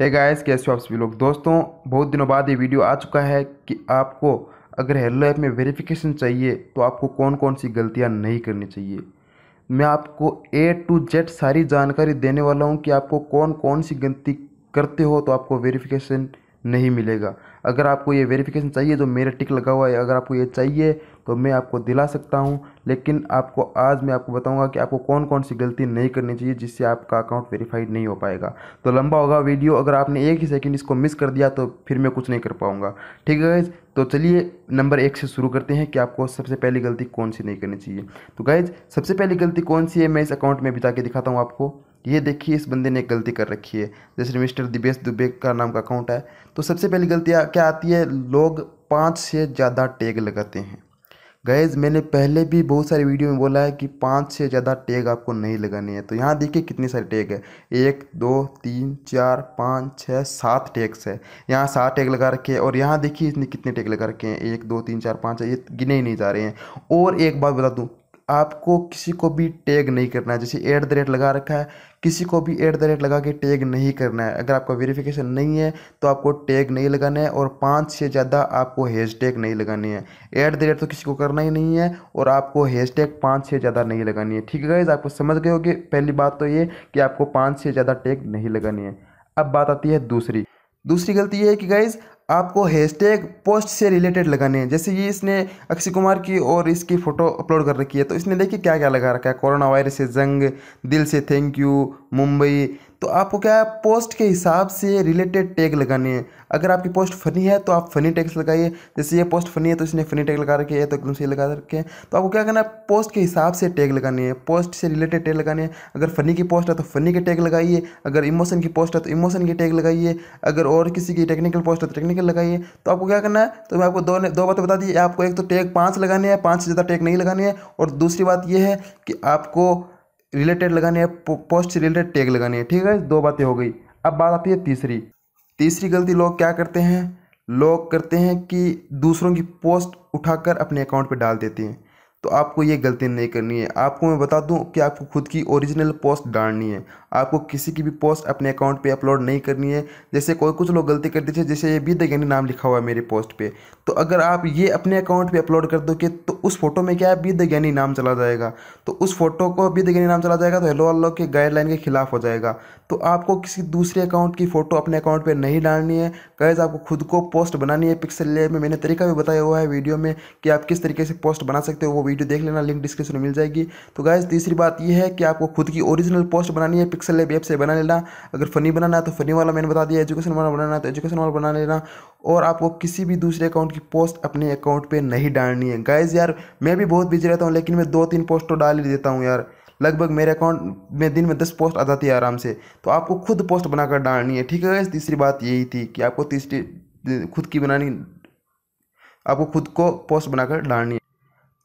है गाइस कैसे हो आप सभी लोग? दोस्तों, बहुत दिनों बाद ये वीडियो आ चुका है कि आपको अगर हेलो ऐप में वेरिफिकेशन चाहिए तो आपको कौन कौन सी गलतियाँ नहीं करनी चाहिए? मैं आपको ए टू जेड सारी जानकारी देने वाला हूँ कि आपको कौन कौन सी गलती करते हो तो आपको वेरिफिकेशन नहीं मिलेगा। अगर आपको ये वेरिफिकेशन चाहिए, जो मेरा टिक लगा हुआ है, अगर आपको ये चाहिए तो मैं आपको दिला सकता हूँ, लेकिन आपको आज मैं आपको बताऊँगा कि आपको कौन कौन सी गलती नहीं करनी चाहिए जिससे आपका अकाउंट वेरीफाइड नहीं हो पाएगा। तो लंबा होगा वीडियो, अगर आपने एक ही सेकेंड इसको मिस कर दिया तो फिर मैं कुछ नहीं कर पाऊँगा। ठीक है तो चलिए नंबर एक से शुरू करते हैं कि आपको सबसे पहली गलती कौन सी नहीं करनी चाहिए। तो गाइज़ सबसे पहली गलती कौन सी है? मैं इस अकाउंट में भी जाके दिखाता हूँ आपको। ये देखिए, इस बंदे ने एक गलती कर रखी है। जैसे मिस्टर दिवेश दुबे का नाम का अकाउंट है। तो सबसे पहली गलती क्या आती है? लोग पाँच से ज़्यादा टैग लगाते हैं। गैज़ मैंने पहले भी बहुत सारी वीडियो में बोला है कि पाँच से ज़्यादा टैग आपको नहीं लगाने हैं। तो यहाँ देखिए कितने सारे टैग है। एक, दो, तीन, चार, पाँच छः सात टैग्स है। यहाँ सात टैग लगा रखे हैं और यहाँ देखिए इसने कितने टैग लगा रखे हैं। एक, दो, तीन, चार, पाँच ये गिने ही नहीं जा रहे हैं। और एक बात बता दूँ आपको किसी को भी टैग नहीं करना है। जैसे एट द रेट लगा रखा है, किसी को भी एट द रेट लगा के टैग नहीं करना है। अगर आपका वेरिफिकेशन नहीं है तो आपको टैग नहीं लगाना है और पाँच से ज़्यादा आपको हैश टैग नहीं लगानी है। एट द रेट तो किसी को करना ही नहीं है और आपको हैश टैग पाँच से ज़्यादा नहीं लगानी है। ठीक है गाइज़ आपको समझ गए होगे? पहली बात तो ये कि आपको पाँच से ज़्यादा टैग नहीं लगानी है। अब बात आती है दूसरी। दूसरी गलती ये है कि गाइज़ आपको हैशटैग पोस्ट से रिलेटेड लगाने हैं। जैसे ये इसने अक्षय कुमार की और इसकी फ़ोटो अपलोड कर रखी है। तो इसने देखिए क्या क्या लगा रखा है। कोरोना वायरस से जंग, दिल से थैंक यू मुंबई तो आपको क्या है पोस्ट के हिसाब से रिलेटेड टैग लगाने हैं। अगर आपकी पोस्ट फनी है तो आप फनी टैग्स लगाइए। जैसे ये पोस्ट फनी है तो इसने फनी टैग लगा रखे है तो एकदम से लगा रखे हैं। तो आपको क्या करना है पोस्ट के हिसाब से टैग लगानी है। पोस्ट से रिलेटेड टैग लगाने हैं। अगर फनी की पोस्ट है तो फनी के टैग लगाइए। अगर इमोशन की पोस्ट है तो इमोशन की टैग लगाइए। अगर और किसी की टेक्निकल पोस्ट है तो टेक्निकल लगाइए। तो आपको क्या करना है तो मैं आपको दो दो बातें बता दी। आपको एक तो टैग पाँच लगाने हैं, पाँच से ज़्यादा टैग नहीं लगाने हैं। और दूसरी बात यह है कि आपको रिलेटेड लगाने है पोस्ट से रिलेटेड टैग लगाने है, ठीक है? दो बातें हो गई। अब बात आती है तीसरी। तीसरी गलती लोग क्या करते हैं? लोग करते हैं कि दूसरों की पोस्ट उठाकर अपने अकाउंट पर डाल देते हैं। तो आपको ये गलती नहीं करनी है। आपको मैं बता दूँ कि आपको खुद की ओरिजिनल पोस्ट डालनी है। आपको किसी की भी पोस्ट अपने अकाउंट पे अपलोड नहीं करनी है। जैसे कोई कुछ लोग गलती कर दीजिए जैसे ये बीद यानी नाम लिखा हुआ है मेरी पोस्ट पे। तो अगर आप ये अपने अकाउंट पे अपलोड कर दोगे तो उस फ़ोटो में क्या है बीद ज्ञानी नाम चला जाएगा? तो उस फ़ोटो को बीद ज्ञानी नाम चला जाएगा तो हेलो अल्लाह के गाइडलाइन के खिलाफ हो जाएगा। तो आपको किसी दूसरे अकाउंट की फ़ोटो अपने अकाउंट पर नहीं डालनी है। गैज़ आपको खुद को पोस्ट बनानी है। पिक्सल लेयर में मैंने तरीका भी बताया हुआ है वीडियो में कि आप किस तरीके से पोस्ट बना सकते हो, वो वीडियो देख लेना लिंक डिस्क्रिप्शन में मिल जाएगी। तो गैज़ तीसरी बात यह है कि आपको खुद की ओरिजिनल पोस्ट बनानी है पिक्सल लेब ऐप से बना लेना। अगर फ़नी बनाना है तो फ़नी वाला मैंने बता दिया एजुकेशन वाला बनाना है तो एजुकेशन वाला बना लेना। और आपको किसी भी दूसरे अकाउंट की पोस्ट अपने अकाउंट पर नहीं डालनी है। गाइज़ यार, मैं भी बहुत बिज़ी रहता हूँ, लेकिन मैं दो तीन पोस्ट तो डाल ही देता हूँ यार। लगभग मेरे अकाउंट में दिन में दस पोस्ट आ जाती है आराम से। तो आपको खुद पोस्ट बनाकर डालनी है, ठीक है गाइज़ तीसरी बात यही थी कि आपको तीसरी, खुद की बनानी, आपको खुद को पोस्ट बनाकर डालनी है।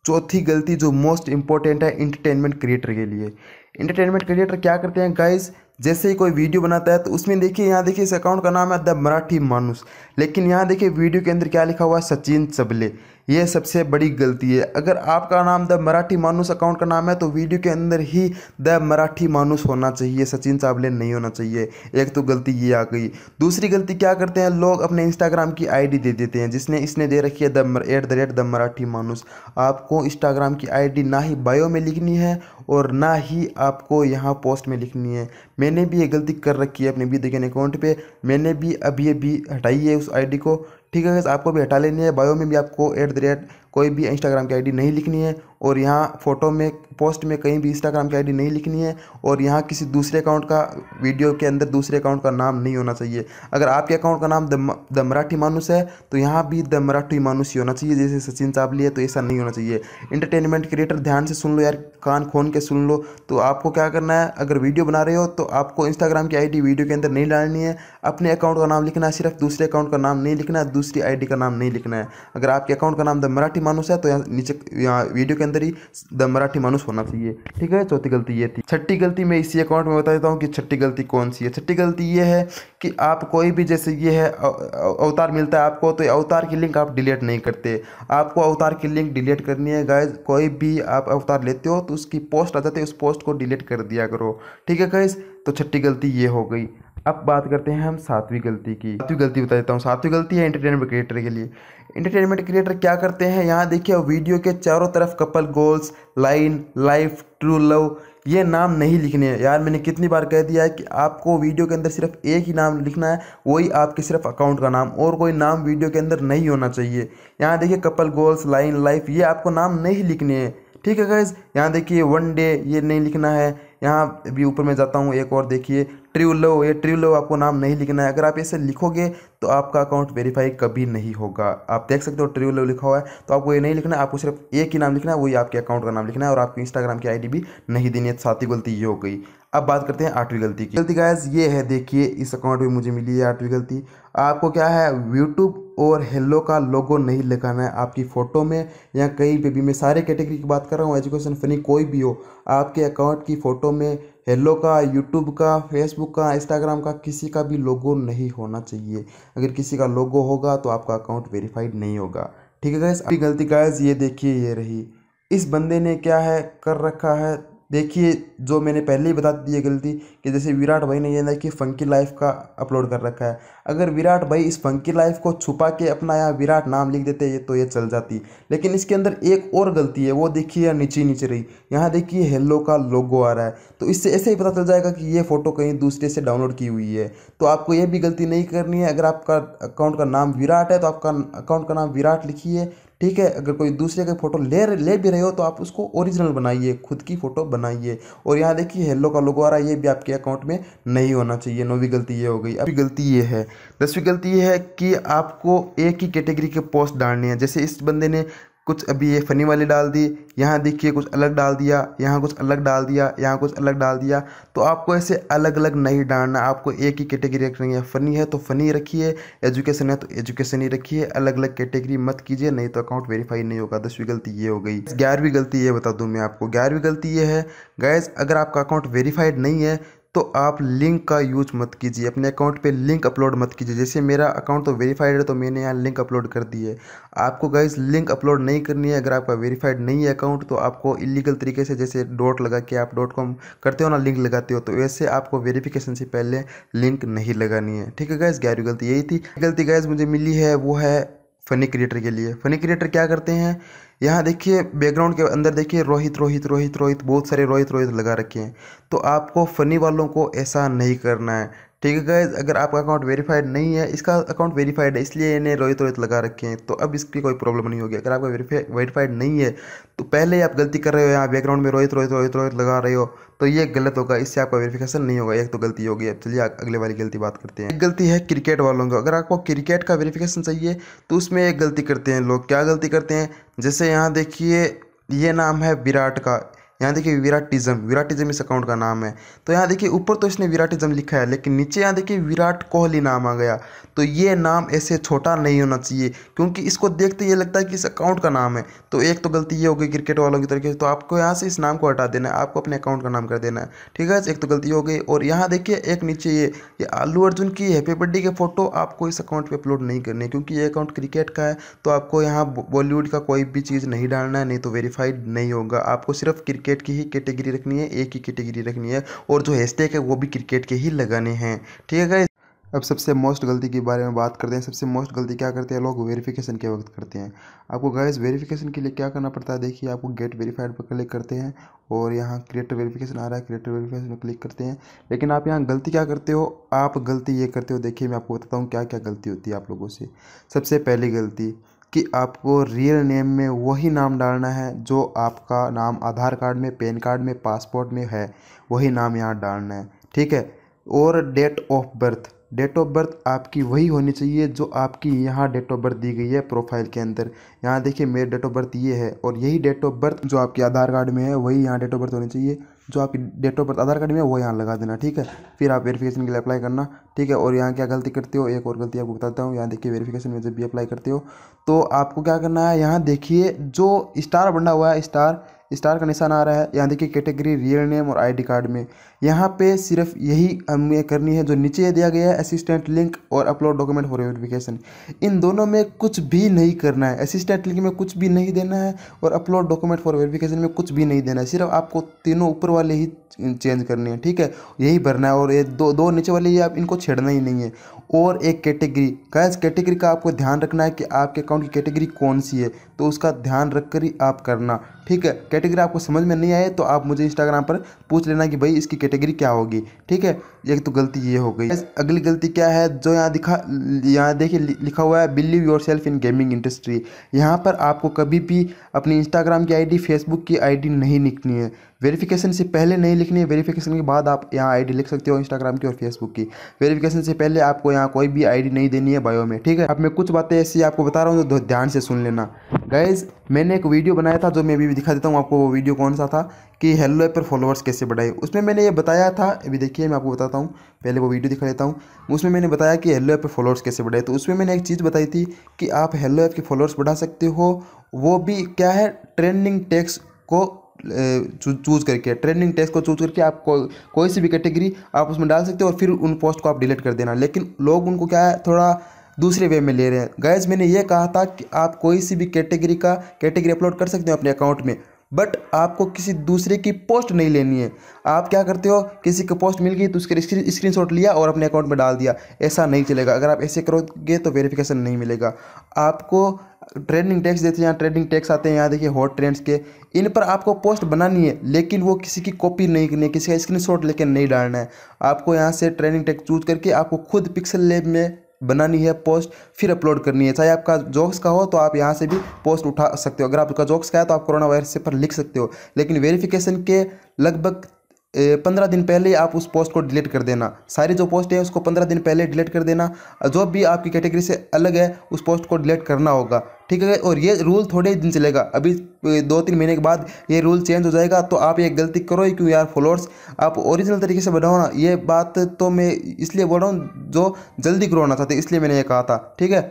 चौथी गलती जो मोस्ट इंपॉर्टेंट है इंटरटेनमेंट क्रिएटर के लिए। इंटरटेनमेंट क्रिएटर क्या करते हैं गाइस जैसे ही कोई वीडियो बनाता है तो उसमें देखिए, यहाँ देखिए, इस अकाउंट का नाम है द मराठी मानुस लेकिन यहाँ देखिए वीडियो के अंदर क्या लिखा हुआ है? सचिन चबले ये सबसे बड़ी गलती है। अगर आपका नाम द मराठी मानूस अकाउंट का नाम है तो वीडियो के अंदर ही द मराठी मानूस होना चाहिए। सचिन चावले नहीं होना चाहिए। एक तो गलती ये आ गई। दूसरी गलती क्या करते हैं? लोग अपने इंस्टाग्राम की आईडी दे देते हैं, जिसने इसने दे रखी है the at the rate the Marathi मानूस। आपको इंस्टाग्राम की आईडी ना ही बायो में लिखनी है और ना ही आपको यहाँ पोस्ट में लिखनी है। मैंने भी ये गलती कर रखी है अपने बी देखें अकाउंट पर मैंने भी अभी अभी हटाई है उस आईडी को। ठीक है आपको भी हटा लेनी है बायो में भी आपको एट द रेट कोई भी इंस्टाग्राम की आईडी नहीं लिखनी है और यहाँ फ़ोटो में पोस्ट में कहीं भी इंस्टाग्राम की आईडी नहीं लिखनी है और यहाँ किसी दूसरे अकाउंट का वीडियो के अंदर दूसरे अकाउंट का नाम नहीं होना चाहिए। अगर आपके अकाउंट का नाम द मराठी मानुस है तो यहाँ भी द मराठी मानुस ही होना चाहिए, जैसे सचिन चावली है तो ऐसा नहीं होना चाहिए। इंटरटेनमेंट क्रिएटर ध्यान से सुन लो यार, कान खोन के सुन लो। तो आपको क्या करना है, अगर वीडियो बना रहे हो तो आपको इंस्टाग्राम की आईडी वीडियो के अंदर नहीं डालनी है। अपने अकाउंट का नाम लिखना है, सिर्फ़ दूसरे अकाउंट का नाम नहीं लिखना है, दूसरी आईडी का नाम नहीं लिखना है। अगर आपके अकाउंट का नाम द मराठी मानुस है तो यहाँ नीचे, यहाँ वीडियो के अंदर ही द मराठी मानुस होना चाहिए। ठीक है, चौथी गलती ये थी। छठी गलती मैं इसी अकाउंट में बता देता हूँ कि छठी गलती कौन सी है। छठी गलती ये है कि आप कोई भी, जैसे ये है अवतार मिलता है आपको तो अवतार की लिंक आप डिलीट नहीं करते। आपको अवतार की लिंक डिलीट करनी है गाइज़ कोई भी आप अवतार लेते हो तो उसकी पोस्ट आ जाती है, उस पोस्ट को डिलीट कर दिया करो। ठीक है गाइज़ तो छठी गलती ये हो गई। अब बात करते हैं हम सातवीं गलती की। सातवीं गलती बता देता हूँ। सातवीं गलती है एंटरटेनमेंट क्रिएटर के लिए। एंटरटेनमेंट क्रिएटर क्या करते हैं? यहाँ देखिए वीडियो के चारों तरफ़ couple goals line life true love ये नाम नहीं लिखने हैं। यार, मैंने कितनी बार कह दिया है कि आपको वीडियो के अंदर सिर्फ़ एक ही नाम लिखना है, वही आपके सिर्फ़ अकाउंट का नाम, और कोई नाम वीडियो के अंदर नहीं होना चाहिए। यहाँ देखिए कपल गोल्स लाइन लाइफ ये आपको नाम नहीं लिखने हैं। ठीक है गाइज़ यहाँ देखिए वन डे ये नहीं लिखना है। यहाँ अभी ऊपर में जाता हूँ, एक और देखिए ट्रू लो ये ट्रू आपको नाम नहीं लिखना है। अगर आप इसे लिखोगे तो आपका अकाउंट वेरीफाई कभी नहीं होगा। आप देख सकते हो ट्रू लो लिखा हुआ है तो आपको ये नहीं लिखना है, आपको सिर्फ़ एक ही नाम लिखना है, वही आपके अकाउंट का नाम लिखना है और आपकी इंस्टाग्राम की आईडी भी नहीं देनी है साथ ही गलती ये हो गई। अब बात करते हैं आठवीं गलती की। गलती गायज ये है, देखिए, इस अकाउंट में मुझे मिली है आठवीं गलती। आपको क्या है यूट्यूब और हेलो का लोगो नहीं लगाना है आपकी फ़ोटो में या कहीं पे भी। मैं सारे कैटेगरी की बात कर रहा हूँ एजुकेशन फनी कोई भी हो, आपके अकाउंट की फ़ोटो में हेलो का यूट्यूब का फेसबुक का इंस्टाग्राम का किसी का भी लोगो नहीं होना चाहिए। अगर किसी का लोगो होगा तो आपका अकाउंट वेरीफाइड नहीं होगा। ठीक है गैस अभी गलती गैस ये देखिए, ये रही। इस बंदे ने क्या है, कर रखा है देखिए, जो मैंने पहले ही बता दी है गलती, कि जैसे विराट भाई ने ये ना कि फंकी लाइफ का अपलोड कर रखा है। अगर विराट भाई इस फंकी लाइफ को छुपा के अपना यहाँ विराट नाम लिख देते, ये तो ये चल जाती। लेकिन इसके अंदर एक और गलती है, वो देखिए यहाँ नीचे नीचे रही। यहाँ देखिए हेलो का लोगो आ रहा है। तो इससे ऐसे ही पता चल जाएगा कि ये फ़ोटो कहीं दूसरे से डाउनलोड की हुई है। तो आपको ये भी गलती नहीं करनी है। अगर आपका अकाउंट का नाम विराट है तो आपका अकाउंट का नाम विराट लिखिए। ठीक है, अगर कोई दूसरे का फ़ोटो ले ले भी रहे हो तो आप उसको ओरिजिनल बनाइए, खुद की फ़ोटो बनाइए। और यहाँ देखिए हेलो का लोगो आ रहा है, ये भी आपके अकाउंट में नहीं होना चाहिए। नौवीं गलती ये हो गई। अभी गलती ये है। दसवीं गलती ये है कि आपको एक ही कैटेगरी के पोस्ट डालने हैं। जैसे इस बंदे ने कुछ अभी ये फ़नी वाली डाल दी, यहाँ देखिए कुछ अलग डाल दिया, यहाँ कुछ अलग डाल दिया, यहाँ कुछ अलग डाल दिया। तो आपको ऐसे अलग अलग नहीं डालना, आपको एक ही कैटेगरी रखनी है। फ़नी है तो फ़नी रखिए एजुकेशन है तो एजुकेशन ही रखिए। अलग अलग कैटेगरी मत कीजिए, नहीं तो अकाउंट वेरीफाई नहीं होगा, दसवीं गलती ये हो गई। ग्यारहवीं गलती ये बता दूँ मैं आपको, ग्यारहवीं गलती ये है। गैस अगर आपका अकाउंट वेरीफाइड नहीं है तो आप लिंक का यूज़ मत कीजिए, अपने अकाउंट पे लिंक अपलोड मत कीजिए। जैसे मेरा अकाउंट तो वेरीफाइड है तो मैंने यहाँ लिंक अपलोड कर दी है। आपको गाइस लिंक अपलोड नहीं करनी है, अगर आपका वेरीफाइड नहीं है अकाउंट तो आपको इलीगल तरीके से जैसे डॉट लगा के आप डॉट कॉम करते हो ना लिंक लगाते हो तो वैसे आपको वेरीफिकेशन से पहले लिंक नहीं लगानी है। ठीक है गैस ग्यारहवीं गलती, यही थी। गलती गैस मुझे मिली है, वो है फ़नी क्रिएटर के लिए। फ़नी क्रिएटर क्या करते हैं? यहाँ देखिए बैकग्राउंड के अंदर देखिए, रोहित रोहित रोहित रोहित, बहुत सारे रोहित रोहित लगा रखे हैं। तो आपको फ़नी वालों को ऐसा नहीं करना है। ठीक है गैस अगर आपका अकाउंट वेरीफाइड नहीं है, इसका अकाउंट वेरीफाइड है, इसलिए इन्हें रोहित रोहित लगा रखे हैं। तो अब इसकी कोई प्रॉब्लम नहीं होगी। अगर आपका वेरीफाइड नहीं है तो पहले ही आप गलती कर रहे हो यहाँ बैकग्राउंड में रोहित रोहित रोहित रोहित लगा रहे हो तो ये गलत होगा। इससे आपका वेरिफिकेशन नहीं होगा। एक तो गलती होगी अब चलिए अगले वाली गलती बात करते हैं। एक गलती है क्रिकेट वालों को। अगर आपको क्रिकेट का वेरिफिकेशन चाहिए तो उसमें एक गलती करते हैं लोग। क्या गलती करते हैं? जैसे यहाँ देखिए, ये नाम है विराट का। यहाँ देखिए विराटिज्म विराटिज्म इस अकाउंट का नाम है। तो यहाँ देखिए ऊपर तो इसने विराटिज्म लिखा है, लेकिन नीचे यहाँ देखिए विराट कोहली नाम आ गया। तो ये नाम ऐसे छोटा नहीं होना चाहिए, क्योंकि इसको देखते ये लगता है कि इस अकाउंट का नाम है। तो एक तो गलती ये होगी क्रिकेट वालों की तरीके से तो आपको यहाँ से इस नाम को हटा देना है, आपको अपने अकाउंट का नाम कर देना है। ठीक है, एक तो गलती हो गई, और यहाँ देखिए एक नीचे ये ये आलू अर्जुन की हैप्पी बर्थडे के फ़ोटो आपको इस अकाउंट पर अपलोड नहीं करनी क्योंकि ये अकाउंट क्रिकेट का है तो आपको यहाँ बॉलीवुड का कोई भी चीज़ नहीं डालना है, नहीं तो वेरीफाइड नहीं होगा। आपको सिर्फ़ क्रिकेट की ही कैटेगरी रखनी है, एक ही कैटेगरी रखनी है और जो हैशटैग है वो भी क्रिकेट के ही लगाने हैं। ठीक है गाइस अब सबसे मोस्ट गलती के बारे में बात करते हैं। सबसे मोस्ट गलती क्या करते हैं लोग? वेरिफिकेशन के वक्त करते हैं। आपको गाइस वेरिफिकेशन के लिए क्या करना पड़ता है? देखिए, आपको गेट वेरीफाइड पर क्लिक करते हैं और यहाँ क्रिएटर वेरिफिकेशन आ रहा है। क्रिएटर वेरिफिकेशन पर क्लिक करते हैं। लेकिन आप यहाँ गलती क्या करते हो? आप गलती ये करते हो। देखिए, मैं आपको बताता हूँ क्या क्या गलती होती है आप लोगों से। सबसे पहली गलती कि आपको रियल नेम में वही नाम डालना है जो आपका नाम आधार कार्ड में, पैन कार्ड में, पासपोर्ट में है, वही नाम यहाँ डालना है। ठीक है? और date of birth date of birth आपकी वही होनी चाहिए जो आपकी यहाँ डेट ऑफ़ बर्थ दी गई है प्रोफ़ाइल के अंदर। यहाँ देखिए, मेरी डेट ऑफ़ बर्थ ये है और यही डेट ऑफ़ बर्थ जो आपके आधार कार्ड में है, वही यहाँ डेट ऑफ़ बर्थ होनी चाहिए। जो आपकी date of birth Aadhaar card में है, वो यहाँ लगा देना, ठीक है? फिर आप वेरिफिकेशन के लिए अप्लाई करना, ठीक है? और यहाँ क्या गलती करते हो? एक और गलती आपको बताता हूँ। यहाँ देखिए वेरीफिकेशन में जब भी अप्लाई करते हो तो आपको क्या करना है? यहाँ देखिए, जो स्टार बना हुआ है स्टार स्टार का निशान आ रहा है। यहाँ देखिए कैटेगरी रियल नेम और आईडी कार्ड में। यहाँ पे सिर्फ़ यही हमें करनी है जो नीचे दिया गया है असिस्टेंट लिंक और अपलोड डॉक्यूमेंट फॉर वेरिफिकेशन इन दोनों में कुछ भी नहीं करना है। असिस्टेंट लिंक में कुछ भी नहीं देना है और अपलोड डॉक्यूमेंट फॉर वेरिफिकेशन में कुछ भी नहीं देना है। सिर्फ़ आपको तीनों ऊपर वाले ही चेंज करनी है, ठीक है? यही भरना है और ये दो दो नीचे वाले ये आप इनको छेड़ना ही नहीं है। और एक कैटेगरी गैस कैटेगरी का आपको ध्यान रखना है कि आपके अकाउंट की कैटेगरी कौन सी है तो उसका ध्यान रख कर ही आप करना, ठीक है? कैटेगरी आपको समझ में नहीं आए तो आप मुझे इंस्टाग्राम पर पूछ लेना कि भाई इसकी कैटेगरी क्या होगी? ठीक है? एक तो गलती ये हो गई। अगली गलती क्या है? जो यहाँ दिखा, यहाँ देखिए लिखा हुआ है believe yourself in gaming industry यहाँ पर आपको कभी भी अपनी इंस्टाग्राम की आईडी फेसबुक की आईडी नहीं लिखनी है। वेरिफिकेशन से पहले नहीं लिखनी है। वेरिफिकेशन के बाद आप यहाँ आईडी लिख सकते हो इंस्टाग्राम की और फेसबुक की। वेरिफिकेशन से पहले आपको यहाँ कोई भी आईडी नहीं देनी है बायो में, ठीक है? अब मैं कुछ बातें ऐसी आपको बता रहा हूँ तो ध्यान से सुन लेना। गाइज़ मैंने एक वीडियो बनाया था जो मैं अभी दिखा देता हूँ आपको वो वीडियो कौन सा था कि हेलो ऐप पर फॉलोअर्स कैसे बढ़ाए। उसमें मैंने ये बताया था, अभी देखिए मैं आपको बताता हूँ। पहले वो वीडियो दिखा देता हूँ। उसमें मैंने बताया कि हेलो ऐप पर फॉलोअर्स कैसे बढ़ाए। तो उसमें मैंने एक चीज़ बताई थी कि आप हेलो ऐप के फॉलोअर्स बढ़ा सकते हो। वो भी क्या है? ट्रेंडिंग टैक्स को चूज़ करके ट्रेंडिंग टेक्स्ट को चूज़ करके आप को, कोई सी भी कैटेगरी आप उसमें डाल सकते हो और फिर उन पोस्ट को आप डिलीट कर देना। लेकिन लोग उनको क्या है थोड़ा दूसरे वे में ले रहे हैं। गैस मैंने ये कहा था कि आप कोई सी भी कैटेगरी का कैटेगरी अपलोड कर सकते हो अपने अकाउंट में बट आपको किसी दूसरे की पोस्ट नहीं लेनी है। आप क्या करते हो किसी को पोस्ट मिल गई तो उसके स्क्रीन शॉट लिया और अपने अकाउंट में डाल दिया। ऐसा नहीं चलेगा। अगर आप ऐसे करोगे तो वेरिफिकेशन नहीं मिलेगा। आपको ट्रेंडिंग टैक्स देते हैं यहाँ ट्रेंडिंग टैक्स आते हैं, यहाँ देखिए हॉट ट्रेंड्स के। इन पर आपको पोस्ट बनानी है, लेकिन वो किसी की कॉपी नहीं करनी है किसी का स्क्रीन शॉट लेकर नहीं डालना है। आपको यहाँ से ट्रेंडिंग टैक्स चूज़ करके आपको खुद पिक्सल लेब में बनानी है पोस्ट फिर अपलोड करनी है। चाहे आपका जोक्स का हो तो आप यहाँ से भी पोस्ट उठा सकते हो। अगर आपका जोक्स का है तो आप कोरोना वायरस से पर लिख सकते हो। लेकिन वेरिफिकेशन के लगभग पंद्रह दिन पहले आप उस पोस्ट को डिलीट कर देना। सारी जो पोस्ट है, उसको पंद्रह दिन पहले डिलीट कर देना। जो भी आपकी कैटेगरी से अलग है, उस पोस्ट को डिलीट करना होगा। ठीक है, और ये रूल थोड़े दिन चलेगा। अभी दो तीन महीने के बाद ये रूल चेंज हो जाएगा तो आप ये गलती करो ही क्यों यार फॉलोअर्स आप ओरिजिनल तरीके से बढ़ाओ ना, ये बात तो मैं इसलिए बोल रहा हूँ, जो जल्दी ग्रो होना चाहते इसलिए मैंने ये कहा था, ठीक है?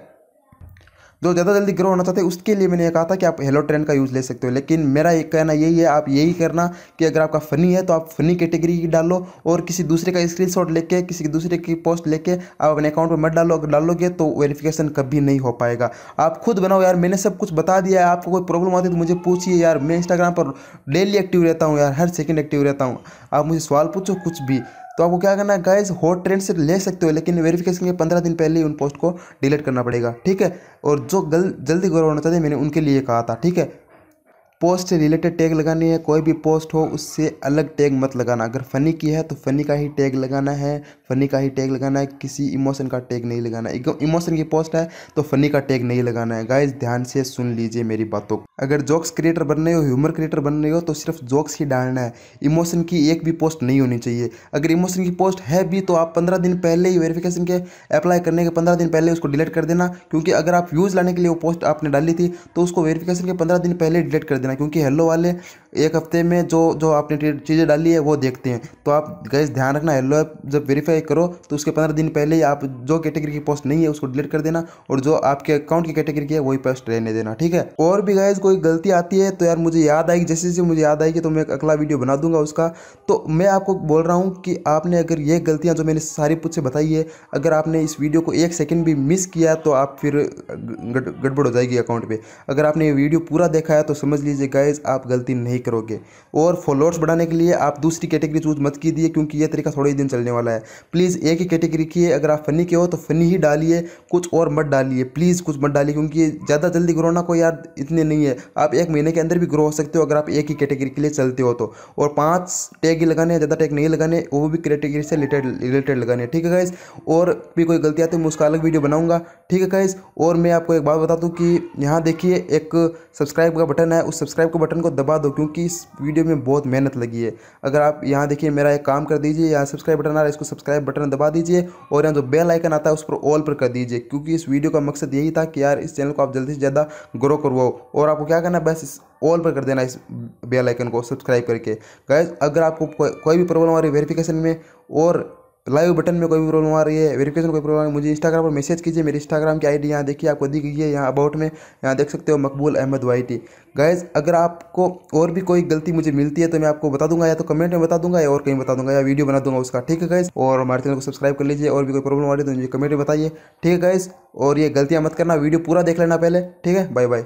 जो ज़्यादा जल्दी ग्रो होना चाहते हैं, उसके लिए मैंने ये कहा था कि आप हेलो ट्रेंड का यूज़ ले सकते हो। लेकिन मेरा एक कहना यही है, आप यही करना कि अगर आपका फ़नी है तो आप फ़नी कैटेगरी की डालो और किसी दूसरे का स्क्रीन लेके, किसी दूसरे की पोस्ट लेके आप अपने अकाउंट में मत डालो। अगर डालोगे तो वेरिफिकेशन कभी नहीं हो पाएगा। आप खुद बनाओ, यार, मैंने सब कुछ बता दिया है। आपको कोई प्रॉब्लम आती है तो मुझे पूछिए, यार। मैं इंस्टाग्राम पर डेली एक्टिव रहता हूँ, यार, हर सेकेंड एक्टिव रहता हूँ। आप मुझे सवाल पूछो, कुछ भी। तो आपको क्या करना है गाइज़ हॉट ट्रेंड से ले सकते हो, लेकिन वेरिफिकेशन के पंद्रह दिन पहले ही उन पोस्ट को डिलीट करना पड़ेगा, ठीक है? और जो गल, जल्दी गौरव होना चाहते हैं मैंने उनके लिए कहा था, ठीक है? पोस्ट से रिलेटेड टैग लगानी है, कोई भी पोस्ट हो, उससे अलग टैग मत लगाना। अगर फ़नी की है तो फ़नी का ही टैग लगाना है। फ़नी का ही टैग लगाना है, किसी इमोशन का टैग नहीं लगाना। है इमोशन की पोस्ट है तो फ़नी का टैग नहीं लगाना है। गाइज़ ध्यान से सुन लीजिए मेरी बातों को। अगर जोक्स क्रिएटर बन रहे हो ह्यूमर क्रिएटर बन रहे हो तो सिर्फ़ जोक्स ही डालना है। इमोशन की एक भी पोस्ट नहीं होनी चाहिए। अगर इमोशन की पोस्ट है भी तो आप पंद्रह दिन पहले ही वेरिफिकेशन के अप्लाई करने के पंद्रह दिन पहले उसको डिलीट कर देना। क्योंकि अगर आप व्यूज़ लाने के लिए वो पोस्ट आपने डाली थी तो उसको वेरिफिकेशन के पंद्रह दिन पहले डिलीट कर देना। क्योंकि हेलो वाले एक हफ़्ते में जो जो आपने चीज़ें डाली है, वो देखते हैं। तो आप गैस ध्यान रखना हेलो ऐप जब वेरीफाई करो तो उसके पंद्रह दिन पहले ही आप जो कैटेगरी की पोस्ट नहीं है, उसको डिलीट कर देना और जो आपके अकाउंट की कैटेगरी की है, वही पोस्ट रहने देना, ठीक है? और भी गैस कोई गलती आती है तो यार मुझे याद आएगी, जैसे जैसे मुझे याद आएगी तो मैं अगला वीडियो बना दूँगा उसका। तो मैं आपको बोल रहा हूँ कि आपने अगर ये गलतियाँ जो मैंने सारी पूछ से बताई है, अगर आपने इस वीडियो को एक सेकेंड भी मिस किया तो आप फिर गड़बड़ हो जाएगी अकाउंट पर अगर आपने ये वीडियो पूरा देखा है तो समझ लीजिए गाइज़ आप गलती नहीं करोगे। और फॉलोअर्स बढ़ाने के लिए आप दूसरी कैटेगरी चूज़ मत कीजिए, क्योंकि ये तरीका थोड़े ही दिन चलने वाला है। प्लीज़ एक ही कैटेगरी की है अगर आप फ़नी के हो तो फ़नी ही डालिए, कुछ और मत डालिए। प्लीज़ कुछ मत डालिए, क्योंकि ज़्यादा जल्दी ग्रो ना को यार, इतने नहीं है। आप एक महीने के अंदर भी ग्रो हो सकते हो, अगर आप एक ही कैटेगरी के लिए चलते हो तो। और पाँच टैग ही लगाने ज़्यादा टैग नहीं लगाने, वो भी कैटेगरी से रिलेटेड रिलेटेड लगाने ठीक है गाइज़ और भी कोई गलती आती है, मैं उसका अलग वीडियो बनाऊँगा। ठीक है गाइज़ और मैं आपको एक बात बता दूँ कि यहाँ देखिए, एक सब्सक्राइब का बटन है, उस सब्सक्राइब के बटन को दबा दो, क्योंकि इस वीडियो में बहुत मेहनत लगी है। अगर आप यहाँ देखिए मेरा एक काम कर दीजिए यहाँ सब्सक्राइब बटन आ रहा है, इसको सब्सक्राइब बटन दबा दीजिए और यहाँ जो बेल आइकन आता है, उस पर ऑल पर कर दीजिए, क्योंकि इस वीडियो का मकसद यही था कि यार इस चैनल को आप जल्दी से ज़्यादा ग्रो करवाओ और आपको क्या करना है, बस इस ऑल पर कर देना इस बेल आइकन को सब्सक्राइब करके। गैस अगर आपको कोई भी प्रॉब्लम आ रही है वेरिफिकेशन में और लाइव बटन में कोई भी प्रॉब्लम आ रही है वेरिफिकेशन कोई प्रॉब्लम मुझे इंस्टाग्राम पर मैसेज कीजिए, मेरी इंस्टाग्राम की आईडी यहाँ देखिए, आपको दी गई है यहाँ अबाउट में, यहाँ देख सकते हो मकबूल अहमद वाई टी गाइज़ अगर आपको और भी कोई गलती मुझे मिलती है तो मैं आपको बता दूँगा या तो कमेंट में बता दूँगा या और कहीं बता दूँगा या वीडियो बना दूँगा उसका, ठीक है गाइज़ और हमारे चैनल को सब्सक्राइब कर लीजिए, और भी कोई प्रॉब्लम आ रही है तो मुझे कमेंट में बताइए, ठीक है गाइज़ और ये गलतियाँ मत करना वीडियो पूरा देख लेना पहले, ठीक है? Bye bye